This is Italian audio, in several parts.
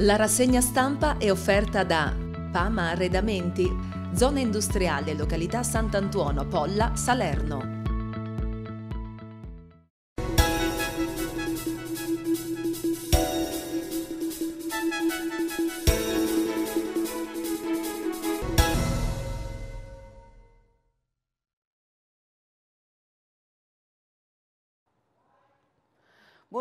La rassegna stampa è offerta da Pama Arredamenti, zona industriale località Sant'Antuono Polla, Salerno.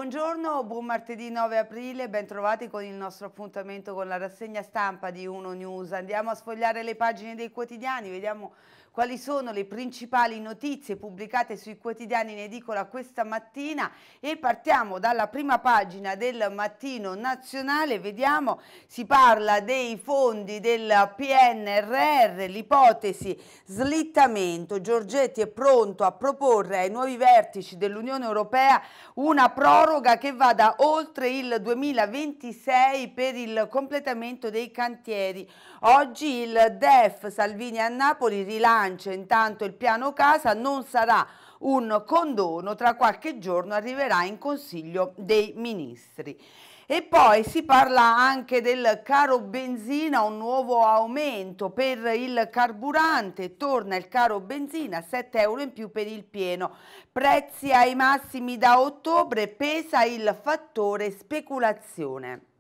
Buongiorno, buon martedì 9 aprile, bentrovati con il nostro appuntamento con la rassegna stampa di Uno News. Andiamo a sfogliare le pagine dei quotidiani, vediamo quali sono le principali notizie pubblicate sui quotidiani in edicola questa mattina? E partiamo dalla prima pagina del Mattino Nazionale, vediamo si parla dei fondi del PNRR, l'ipotesi slittamento, Giorgetti è pronto a proporre ai nuovi vertici dell'Unione Europea una proroga che vada oltre il 2026 per il completamento dei cantieri. Oggi il DEF Salvini a Napoli rilancia lancia intanto il piano casa non sarà un condono, tra qualche giorno arriverà in Consiglio dei Ministri. E poi si parla anche del caro benzina, un nuovo aumento per il carburante, torna il caro benzina, 7 euro in più per il pieno, prezzi ai massimi da ottobre, pesa il fattore speculazione.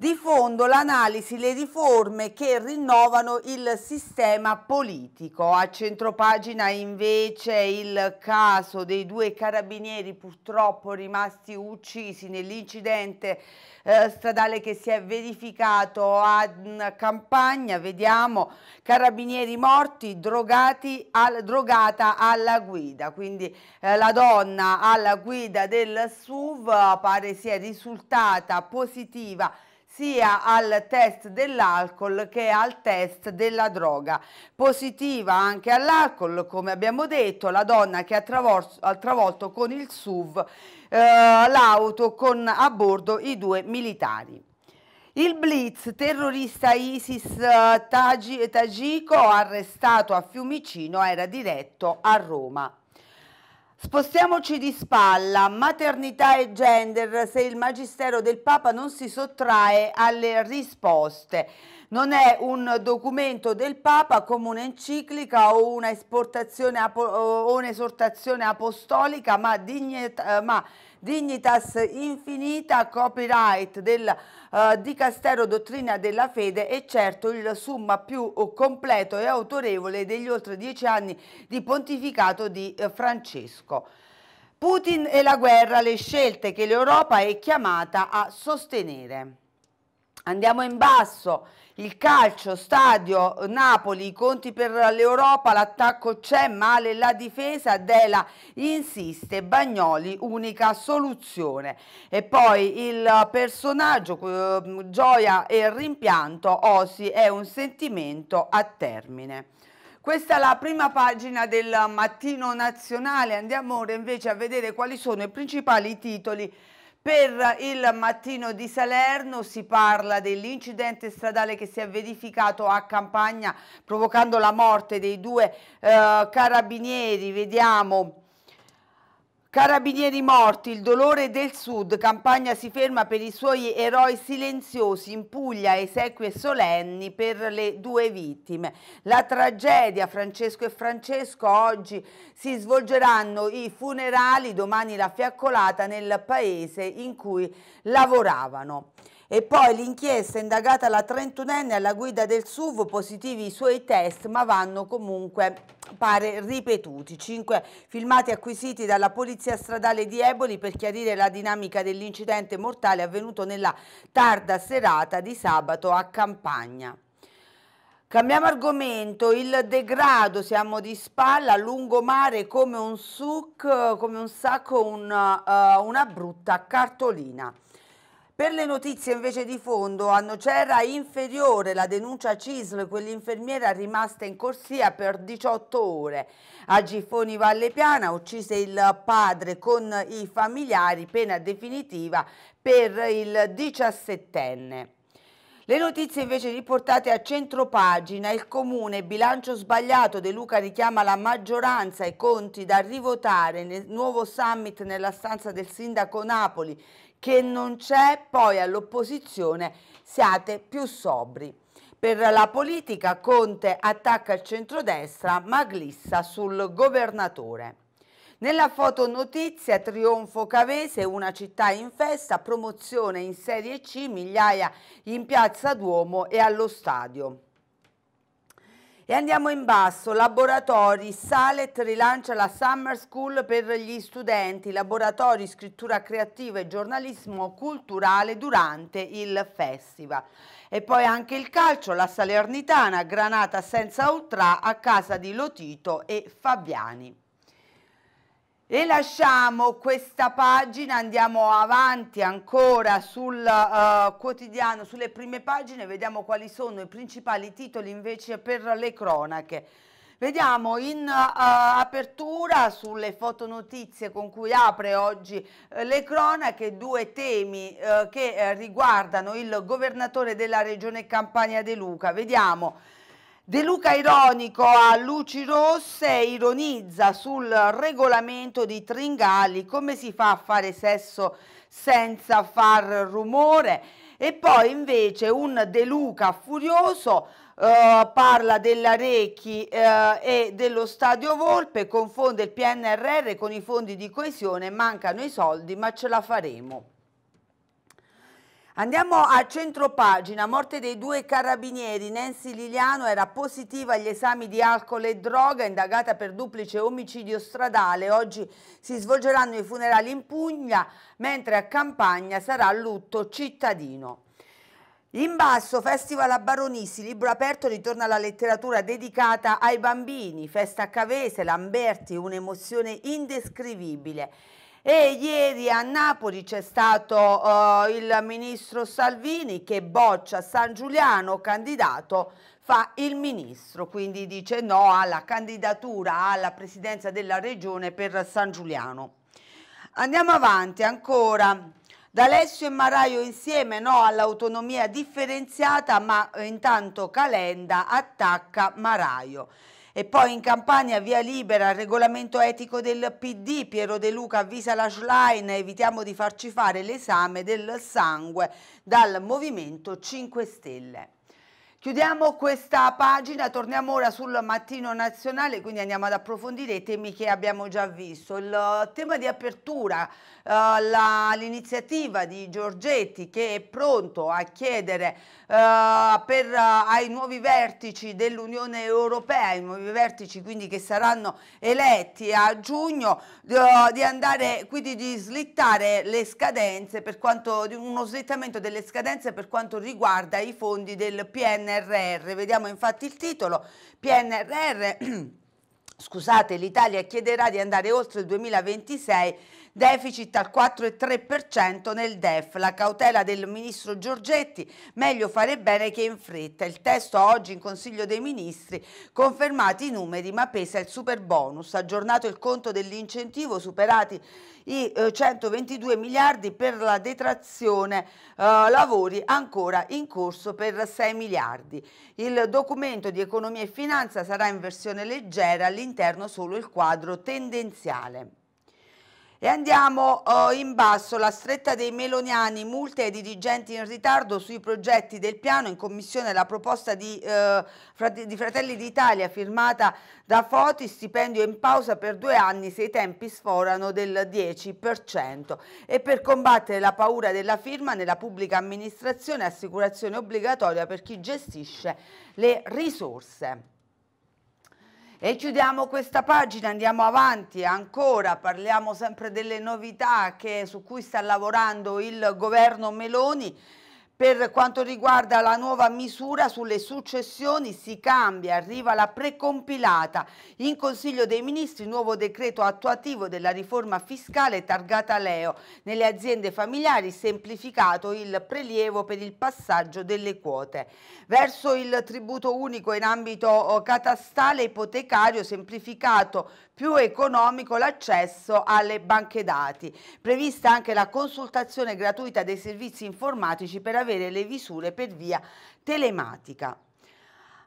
Di fondo l'analisi, le riforme che rinnovano il sistema politico. A centropagina invece il caso dei due carabinieri purtroppo rimasti uccisi nell'incidente eh, stradale che si è verificato a Campagna. Vediamo carabinieri morti, drogati al, drogata alla guida. Quindi eh, la donna alla guida del SUV pare sia risultata positiva sia al test dell'alcol che al test della droga. Positiva anche all'alcol, come abbiamo detto, la donna che ha, travolto, con il SUV eh, l'auto con a bordo i due militari. Il blitz terrorista ISIS uh, Tagico arrestato a Fiumicino era diretto a Roma. Spostiamoci di spalla, maternità e gender, se il magistero del Papa non si sottrae alle risposte. Non è un documento del Papa come un'enciclica o un'esortazione apostolica, ma, dignità, ma Dignitas Infinita, copyright del uh, Dicastero Dottrina della Fede è certo il summa più completo e autorevole degli oltre dieci anni di pontificato di uh, Francesco. Putin e la guerra, le scelte che l'Europa è chiamata a sostenere. Andiamo in basso, il calcio, stadio, Napoli, conti per l'Europa, l'attacco c'è, male la difesa, Dela insiste, Bagnoli, unica soluzione. E poi il personaggio, eh, gioia e rimpianto, Osi è un sentimento a termine. Questa è la prima pagina del Mattino Nazionale, andiamo ora invece a vedere quali sono i principali titoli per il mattino di Salerno si parla dell'incidente stradale che si è verificato a Campagna provocando la morte dei due eh, carabinieri, vediamo Carabinieri morti, il dolore del sud, campagna si ferma per i suoi eroi silenziosi, in Puglia esequie solenni per le due vittime. La tragedia, Francesco e Francesco, oggi si svolgeranno i funerali, domani la fiaccolata nel paese in cui lavoravano. E poi l'inchiesta indagata la 31enne alla guida del SUV, positivi i suoi test, ma vanno comunque, pare, ripetuti. Cinque filmati acquisiti dalla Polizia Stradale di Eboli per chiarire la dinamica dell'incidente mortale avvenuto nella tarda serata di sabato a Campagna. Cambiamo argomento, il degrado, siamo di spalla, lungomare come un suc, come un sacco, una, uh, una brutta cartolina. Per le notizie invece di fondo, a Nocera inferiore la denuncia CISL, quell'infermiera rimasta in corsia per 18 ore. A Giffoni Valle Piana uccise il padre con i familiari, pena definitiva per il diciassettenne. Le notizie invece riportate a centropagina, il comune, bilancio sbagliato, De Luca richiama la maggioranza e conti da rivotare nel nuovo summit nella stanza del sindaco Napoli che non c'è, poi all'opposizione siate più sobri. Per la politica Conte attacca il centrodestra ma glissa sul governatore. Nella fotonotizia trionfo Cavese, una città in festa, promozione in Serie C, migliaia in Piazza Duomo e allo stadio. E andiamo in basso, laboratori, Salet rilancia la Summer School per gli studenti, laboratori, scrittura creativa e giornalismo culturale durante il festival. E poi anche il calcio, la Salernitana, Granata senza ultra a casa di Lotito e Fabiani. E lasciamo questa pagina, andiamo avanti ancora sul uh, quotidiano, sulle prime pagine, vediamo quali sono i principali titoli invece per le cronache. Vediamo in uh, apertura sulle fotonotizie con cui apre oggi uh, le cronache due temi che riguardano il governatore della regione Campania De Luca. Vediamo De Luca ironico a luci rosse ironizza sul regolamento di Tringali, come si fa a fare sesso senza far rumore e poi invece un De Luca furioso Uh, parla della Recchi uh, e dello Stadio Volpe, confonde il PNRR con i fondi di coesione, mancano i soldi ma ce la faremo. Andiamo a centro pagina, morte dei due carabinieri, Nancy Liliano era positiva agli esami di alcol e droga, indagata per duplice omicidio stradale, oggi si svolgeranno i funerali in Puglia, mentre a Campagna sarà lutto cittadino. In basso, Festival a Baronissi, libro aperto, ritorna la letteratura dedicata ai bambini, festa a Cavese, Lamberti, un'emozione indescrivibile. E ieri a Napoli c'è stato uh, il ministro Salvini che boccia San Giuliano, candidato, fa il ministro, quindi dice no alla candidatura alla presidenza della regione per San Giuliano. Andiamo avanti ancora. D'Alessio e Maraio insieme no all'autonomia differenziata, ma intanto Calenda attacca Maraio. E poi in campagna via libera, regolamento etico del PD, Piero De Luca avvisa la Schlein, evitiamo di farci fare l'esame del sangue dal Movimento 5 Stelle. Chiudiamo questa pagina, torniamo ora sul mattino nazionale, quindi andiamo ad approfondire i temi che abbiamo già visto. Il tema di apertura uh, l'iniziativa di Giorgetti che è pronto a chiedere uh, per, uh, ai nuovi vertici dell'Unione Europea, i nuovi vertici quindi che saranno eletti a giugno, di andare quindi di slittare le scadenze per quanto, di uno slittamento delle scadenze per quanto riguarda i fondi del PNRR. Vediamo infatti il titolo, PNRR, scusate, l'Italia chiederà di andare oltre il 2026 deficit al 4,3% nel DEF, la cautela del ministro Giorgetti, meglio fare bene che in fretta. Il testo oggi in Consiglio dei Ministri, confermati i numeri ma pesa il super bonus, aggiornato il conto dell'incentivo, superati i eh, 122 miliardi per la detrazione eh, lavori ancora in corso per 6 miliardi. Il documento di economia e finanza sarà in versione leggera, all'interno solo il quadro tendenziale. E andiamo uh, in basso, la stretta dei meloniani, multe ai dirigenti in ritardo sui progetti del piano, in commissione la proposta di, uh, di Fratelli d'Italia firmata da Foti, stipendio in pausa per due anni se i tempi sforano del 10%. E per combattere la paura della firma nella pubblica amministrazione, assicurazione obbligatoria per chi gestisce le risorse. E chiudiamo questa pagina, andiamo avanti ancora, parliamo sempre delle novità che, su cui sta lavorando il governo Meloni per quanto riguarda la nuova misura sulle successioni si cambia, arriva la precompilata in Consiglio dei Ministri, nuovo decreto attuativo della riforma fiscale targata Leo. Nelle aziende familiari semplificato il prelievo per il passaggio delle quote. Verso il tributo unico in ambito oh, catastale ipotecario semplificato più economico l'accesso alle banche dati. Prevista anche la consultazione gratuita dei servizi informatici per avere le visure per via telematica.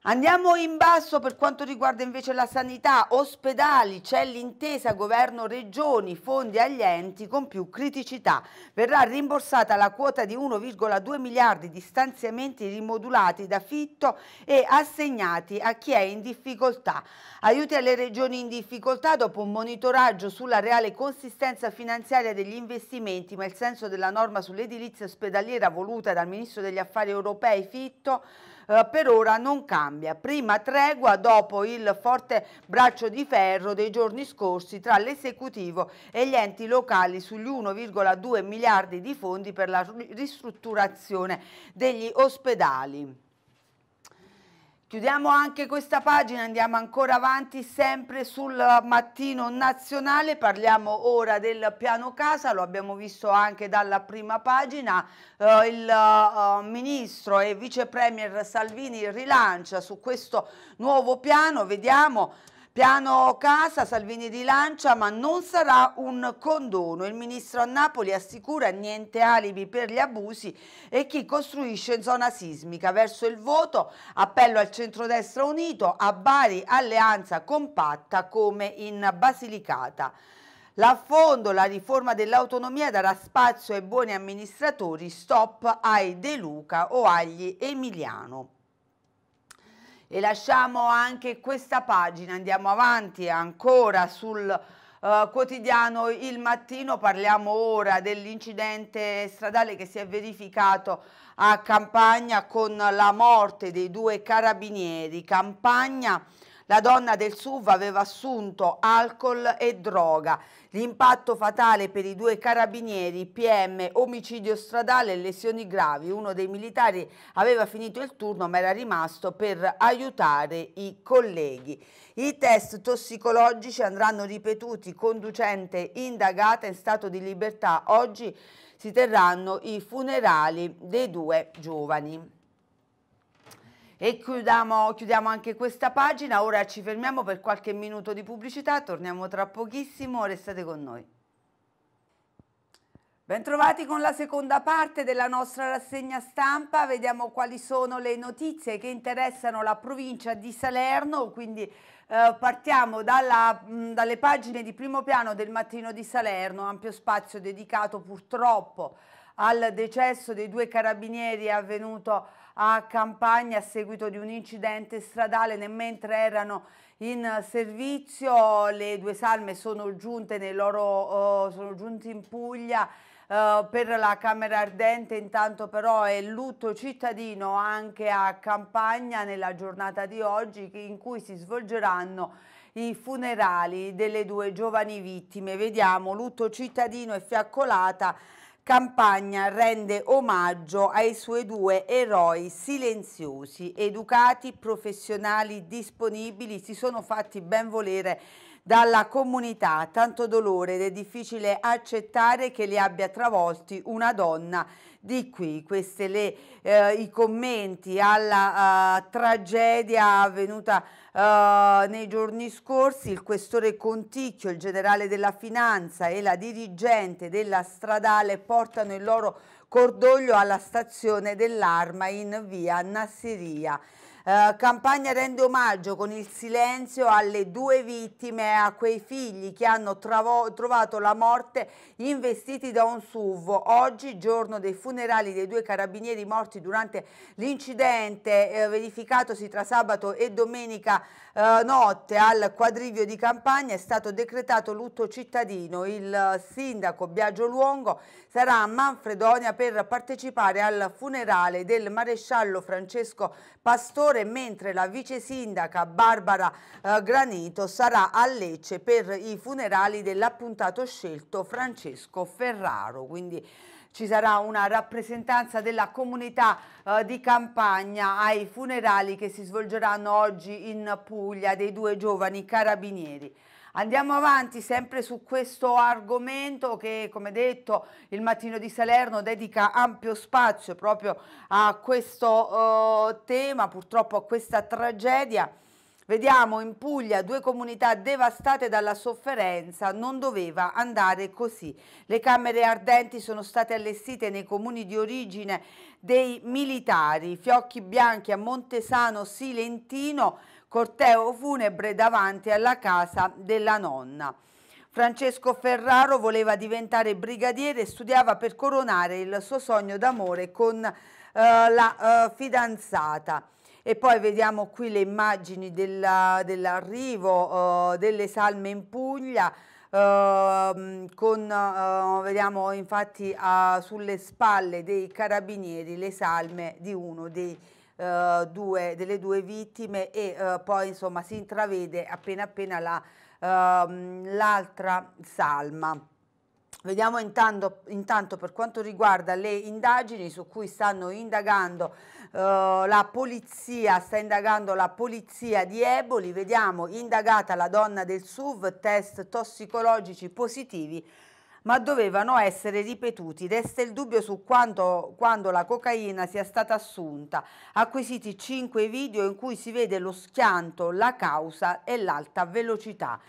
Andiamo in basso per quanto riguarda invece la sanità, ospedali, c'è l'intesa governo-regioni, fondi agli enti con più criticità. Verrà rimborsata la quota di 1,2 miliardi di stanziamenti rimodulati da Fitto e assegnati a chi è in difficoltà. Aiuti alle regioni in difficoltà dopo un monitoraggio sulla reale consistenza finanziaria degli investimenti, ma il senso della norma sull'edilizia ospedaliera voluta dal Ministro degli Affari Europei Fitto eh, per ora non cambia. Prima tregua dopo il forte braccio di ferro dei giorni scorsi tra l'esecutivo e gli enti locali sugli 1,2 miliardi di fondi per la ristrutturazione degli ospedali. Chiudiamo anche questa pagina, andiamo ancora avanti sempre sul mattino nazionale, parliamo ora del piano casa, lo abbiamo visto anche dalla prima pagina, eh, il uh, ministro e vice premier Salvini rilancia su questo nuovo piano, vediamo Piano casa, Salvini rilancia, ma non sarà un condono. Il ministro a Napoli assicura niente alibi per gli abusi e chi costruisce in zona sismica. Verso il voto, appello al centrodestra unito, a Bari alleanza compatta come in Basilicata. L'affondo, la riforma dell'autonomia darà spazio ai buoni amministratori, stop ai De Luca o agli Emiliano e lasciamo anche questa pagina, andiamo avanti ancora sul uh, quotidiano Il Mattino, parliamo ora dell'incidente stradale che si è verificato a Campagna con la morte dei due carabinieri. Campagna la donna del SUV aveva assunto alcol e droga. L'impatto fatale per i due carabinieri, PM, omicidio stradale e lesioni gravi. Uno dei militari aveva finito il turno ma era rimasto per aiutare i colleghi. I test tossicologici andranno ripetuti conducente indagata in stato di libertà. Oggi si terranno i funerali dei due giovani. E chiudiamo, chiudiamo, anche questa pagina, ora ci fermiamo per qualche minuto di pubblicità, torniamo tra pochissimo, restate con noi. Bentrovati con la seconda parte della nostra rassegna stampa, vediamo quali sono le notizie che interessano la provincia di Salerno, quindi eh, partiamo dalla, mh, dalle pagine di primo piano del mattino di Salerno, ampio spazio dedicato purtroppo al decesso dei due carabinieri avvenuto a Campagna a seguito di un incidente stradale mentre erano in servizio. Le due salme sono giunte, loro, uh, sono giunte in Puglia uh, per la Camera Ardente, intanto però è lutto cittadino anche a Campagna nella giornata di oggi in cui si svolgeranno i funerali delle due giovani vittime. Vediamo lutto cittadino e fiaccolata Campagna rende omaggio ai suoi due eroi silenziosi, educati, professionali, disponibili, si sono fatti ben volere dalla comunità, tanto dolore ed è difficile accettare che li abbia travolti una donna di qui. Questi le, eh, i commenti alla uh, tragedia avvenuta uh, nei giorni scorsi. Il questore Conticchio, il generale della finanza e la dirigente della stradale portano il loro cordoglio alla stazione dell'arma in via Nassiria. Eh, campagna rende omaggio con il silenzio alle due vittime e a quei figli che hanno trovato la morte investiti da un SUV. Oggi, giorno dei funerali dei due carabinieri morti durante l'incidente eh, verificatosi tra sabato e domenica eh, notte al quadrivio di campagna, è stato decretato lutto cittadino. Il sindaco Biagio Luongo sarà a Manfredonia per partecipare al funerale del maresciallo Francesco Pastore, mentre la vice sindaca Barbara eh, Granito sarà a Lecce per i funerali dell'appuntato scelto Francesco Ferraro. Quindi ci sarà una rappresentanza della comunità eh, di campagna ai funerali che si svolgeranno oggi in Puglia dei due giovani carabinieri. Andiamo avanti sempre su questo argomento che come detto il mattino di Salerno dedica ampio spazio proprio a questo uh, tema, purtroppo a questa tragedia. Vediamo in Puglia due comunità devastate dalla sofferenza, non doveva andare così. Le camere ardenti sono state allestite nei comuni di origine dei militari, fiocchi bianchi a Montesano Silentino, corteo funebre davanti alla casa della nonna. Francesco Ferraro voleva diventare brigadiere e studiava per coronare il suo sogno d'amore con eh, la eh, fidanzata. E poi vediamo qui le immagini dell'arrivo uh, delle salme in Puglia, uh, con, uh, vediamo infatti sulle spalle dei carabinieri le salme di uno dei due, delle due vittime e poi insomma si intravede appena appena ehm, l'altra salma. Vediamo intanto, intanto, per quanto riguarda le indagini su cui stanno indagando eh, la polizia, sta indagando la polizia di Eboli, vediamo indagata la donna del SUV, test tossicologici positivi ma dovevano essere ripetuti. Resta il dubbio su quanto, quando la cocaina sia stata assunta. Acquisiti 5 video in cui si vede lo schianto, la causa e l'alta velocità.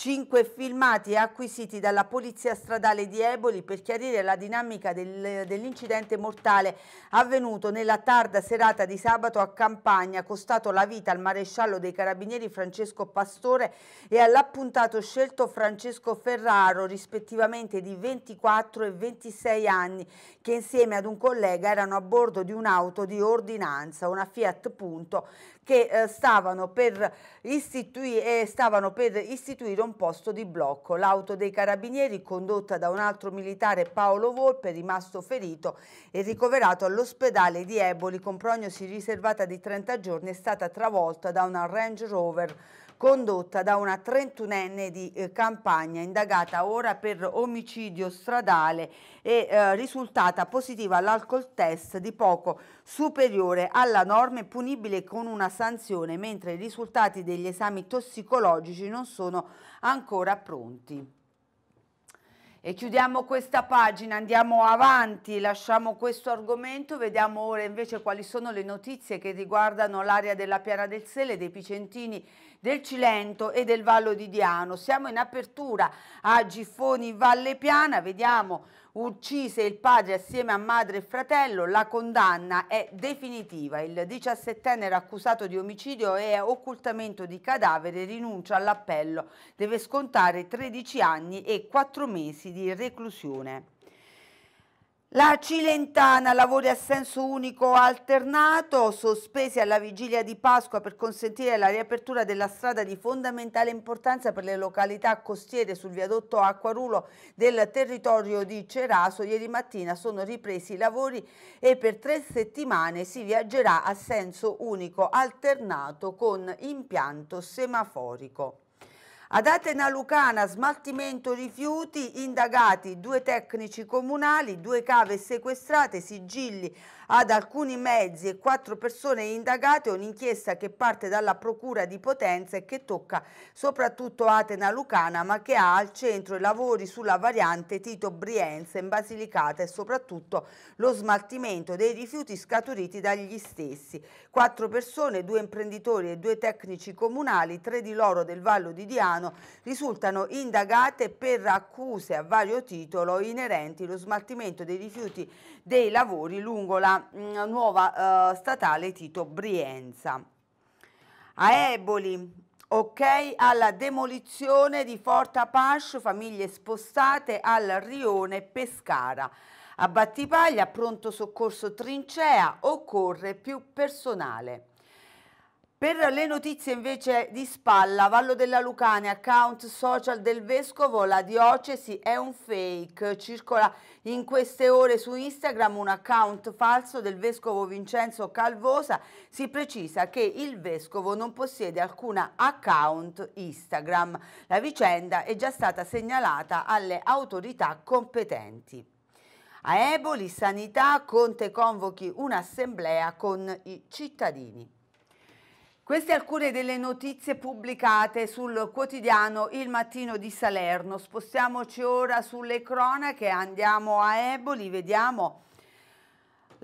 Cinque filmati acquisiti dalla Polizia Stradale di Eboli per chiarire la dinamica del, dell'incidente mortale avvenuto nella tarda serata di sabato a Campagna, costato la vita al maresciallo dei Carabinieri Francesco Pastore e all'appuntato scelto Francesco Ferraro, rispettivamente di 24 e 26 anni, che insieme ad un collega erano a bordo di un'auto di ordinanza, una Fiat Punto, che eh, stavano, per istituire, eh, stavano per istituire un posto di blocco. L'auto dei carabinieri, condotta da un altro militare Paolo Volpe, rimasto ferito e ricoverato all'ospedale di Eboli con prognosi riservata di 30 giorni, è stata travolta da una Range Rover condotta da una 31enne di eh, campagna indagata ora per omicidio stradale e eh, risultata positiva all'alcol test di poco superiore alla norma e punibile con una sanzione mentre i risultati degli esami tossicologici non sono ancora pronti. E chiudiamo questa pagina, andiamo avanti, lasciamo questo argomento, vediamo ora invece quali sono le notizie che riguardano l'area della Piana del Sele, dei Picentini del Cilento e del Vallo di Diano. Siamo in apertura a Giffoni Valle Piana, vediamo uccise il padre assieme a madre e fratello, la condanna è definitiva. Il 17enne era accusato di omicidio e occultamento di cadavere, rinuncia all'appello, deve scontare 13 anni e 4 mesi di reclusione. La Cilentana lavori a senso unico alternato, sospesi alla vigilia di Pasqua per consentire la riapertura della strada di fondamentale importanza per le località costiere sul viadotto Acquarulo del territorio di Ceraso. Ieri mattina sono ripresi i lavori e per tre settimane si viaggerà a senso unico alternato con impianto semaforico. Ad Atena Lucana, smaltimento rifiuti, indagati due tecnici comunali, due cave sequestrate, sigilli ad alcuni mezzi e quattro persone indagate, un'inchiesta che parte dalla Procura di Potenza e che tocca soprattutto Atena Lucana, ma che ha al centro i lavori sulla variante Tito Brienza in Basilicata e soprattutto lo smaltimento dei rifiuti scaturiti dagli stessi. Quattro persone, due imprenditori e due tecnici comunali, tre di loro del Vallo di Diano, risultano indagate per accuse a vario titolo inerenti allo smaltimento dei rifiuti dei lavori lungo la mh, mm, nuova uh, statale Tito Brienza. A Eboli, ok alla demolizione di Forta Pascio, famiglie spostate al rione Pescara. A Battipaglia, pronto soccorso Trincea, occorre più personale. Per le notizie invece di spalla, Vallo della Lucania, account social del Vescovo, la diocesi è un fake. Circola in queste ore su Instagram un account falso del Vescovo Vincenzo Calvosa. Si precisa che il Vescovo non possiede alcuna account Instagram. La vicenda è già stata segnalata alle autorità competenti. A Eboli, Sanità, Conte convochi un'assemblea con i cittadini. Queste alcune delle notizie pubblicate sul quotidiano Il Mattino di Salerno. Spostiamoci ora sulle cronache, andiamo a Eboli, vediamo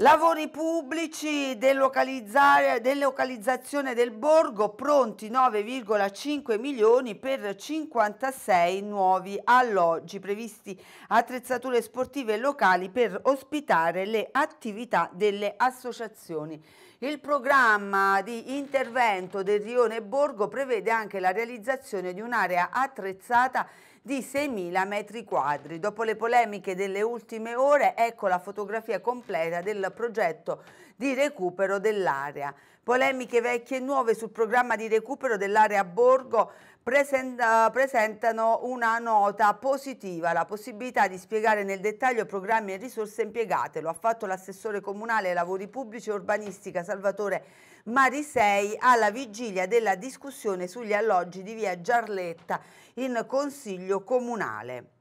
Lavori pubblici, delocalizzazione del borgo, pronti 9,5 milioni per 56 nuovi alloggi, previsti attrezzature sportive locali per ospitare le attività delle associazioni. Il programma di intervento del Rione Borgo prevede anche la realizzazione di un'area attrezzata di 6.000 metri quadri. Dopo le polemiche delle ultime ore, ecco la fotografia completa del progetto di recupero dell'area. Polemiche vecchie e nuove sul programma di recupero dell'area Borgo presentano una nota positiva, la possibilità di spiegare nel dettaglio programmi e risorse impiegate. Lo ha fatto l'assessore comunale ai lavori pubblici e urbanistica Salvatore Marisei alla vigilia della discussione sugli alloggi di via Giarletta in Consiglio Comunale.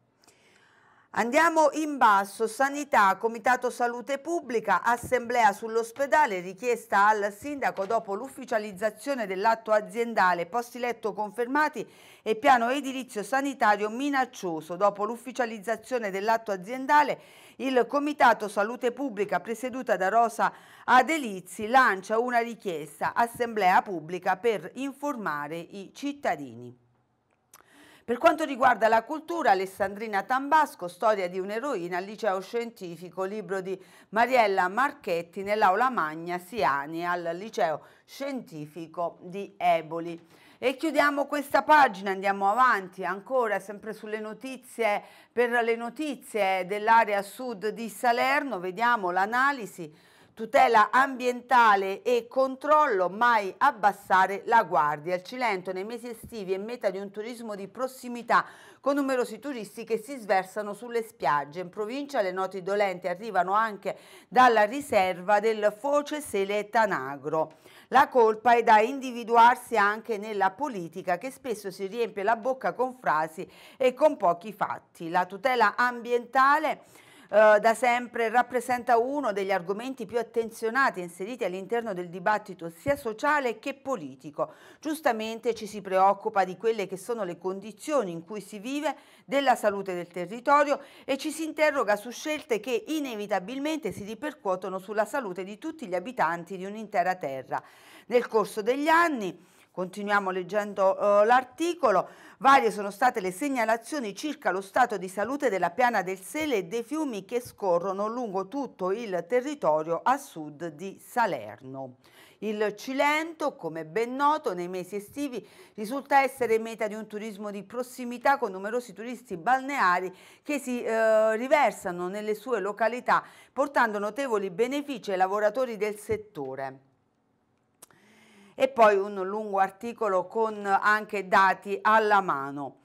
Andiamo in basso, sanità, comitato salute pubblica, assemblea sull'ospedale, richiesta al sindaco dopo l'ufficializzazione dell'atto aziendale, posti letto confermati e piano edilizio sanitario minaccioso. Dopo l'ufficializzazione dell'atto aziendale, il comitato salute pubblica presieduta da Rosa Adelizzi lancia una richiesta, assemblea pubblica per informare i cittadini. Per quanto riguarda la cultura, Alessandrina Tambasco, storia di un'eroina al liceo scientifico, libro di Mariella Marchetti nell'aula magna Siani al liceo scientifico di Eboli. E chiudiamo questa pagina, andiamo avanti ancora sempre sulle notizie, per le notizie dell'area sud di Salerno, vediamo l'analisi tutela ambientale e controllo, mai abbassare la guardia. Il Cilento nei mesi estivi è meta di un turismo di prossimità con numerosi turisti che si sversano sulle spiagge. In provincia le noti dolenti arrivano anche dalla riserva del Foce Sele Tanagro. La colpa è da individuarsi anche nella politica che spesso si riempie la bocca con frasi e con pochi fatti. La tutela ambientale eh, da sempre rappresenta uno degli argomenti più attenzionati inseriti all'interno del dibattito sia sociale che politico. Giustamente ci si preoccupa di quelle che sono le condizioni in cui si vive, della salute del territorio e ci si interroga su scelte che inevitabilmente si ripercuotono sulla salute di tutti gli abitanti di un'intera terra. Nel corso degli anni Continuiamo leggendo uh, l'articolo. Varie sono state le segnalazioni circa lo stato di salute della piana del Sele e dei fiumi che scorrono lungo tutto il territorio a sud di Salerno. Il Cilento, come ben noto, nei mesi estivi risulta essere meta di un turismo di prossimità con numerosi turisti balneari che si eh, riversano nelle sue località portando notevoli benefici ai lavoratori del settore e poi un lungo articolo con anche dati alla mano.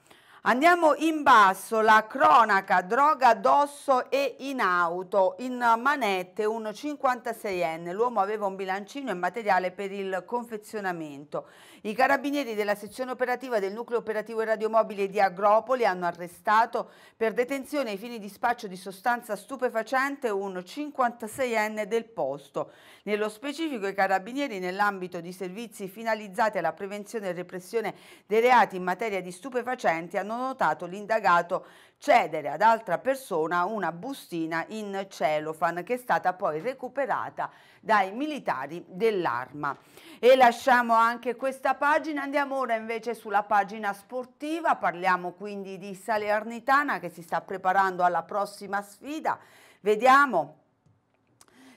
Andiamo in basso, la cronaca, droga addosso e in auto, in manette un 56enne, l'uomo aveva un bilancino e materiale per il confezionamento. I carabinieri della sezione operativa del nucleo operativo radiomobile di Agropoli hanno arrestato per detenzione ai fini di spaccio di sostanza stupefacente un 56enne del posto. Nello specifico i carabinieri nell'ambito di servizi finalizzati alla prevenzione e repressione dei reati in materia di stupefacenti hanno hanno notato l'indagato cedere ad altra persona una bustina in celofan che è stata poi recuperata dai militari dell'arma. E lasciamo anche questa pagina, andiamo ora invece sulla pagina sportiva, parliamo quindi di Salernitana che si sta preparando alla prossima sfida. Vediamo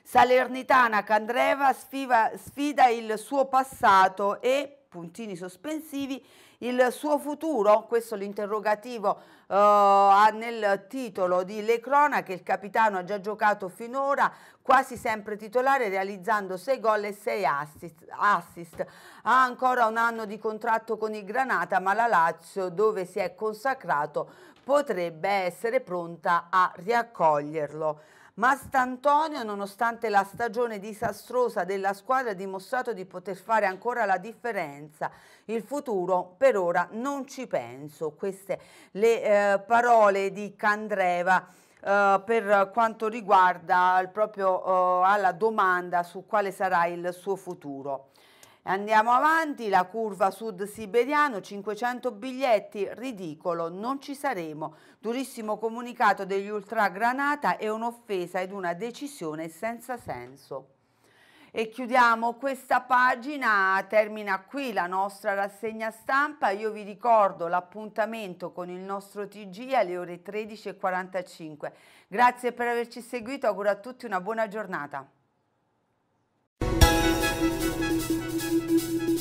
Salernitana Candreva sfida, il suo passato e puntini sospensivi il suo futuro, questo l'interrogativo uh, ha nel titolo di Le Cronache, il capitano ha già giocato finora quasi sempre titolare realizzando 6 gol e 6 assist, assist. Ha ancora un anno di contratto con il Granata ma la Lazio dove si è consacrato potrebbe essere pronta a riaccoglierlo. Mastantonio, nonostante la stagione disastrosa della squadra, ha dimostrato di poter fare ancora la differenza. Il futuro per ora non ci penso. Queste le eh, parole di Candreva. Uh, per quanto riguarda proprio uh, alla domanda su quale sarà il suo futuro. Andiamo avanti, la curva sud siberiano, 500 biglietti, ridicolo, non ci saremo. Durissimo comunicato degli ultra granata e un'offesa ed una decisione senza senso. E chiudiamo questa pagina, termina qui la nostra rassegna stampa, io vi ricordo l'appuntamento con il nostro TG alle ore 13.45. Grazie per averci seguito, auguro a tutti una buona giornata. thank you